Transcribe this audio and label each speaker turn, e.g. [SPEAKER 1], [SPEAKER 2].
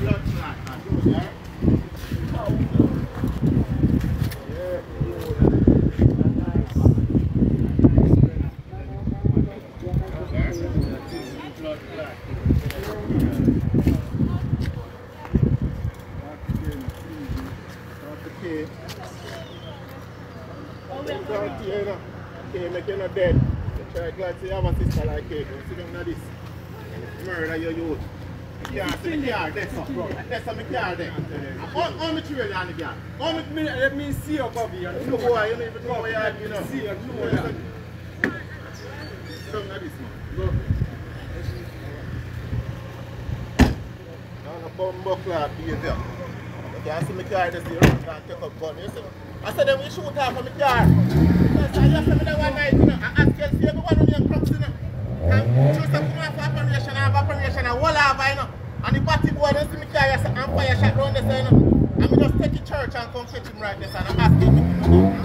[SPEAKER 1] make you. Try to have a sister like Kate. Sit down on this. Murder your youth. The car on the
[SPEAKER 2] let me see. You
[SPEAKER 1] on the me? I said, them we shoot off of my car. Because I just said me that one night, you know, I asked you to see every one of your crops, you know. And just come off of operation, I have operation, and wall over, you know. And the party boy, don't see me car, you say, and fire shot. And me just take church and come fetch him right there, I'm asking him.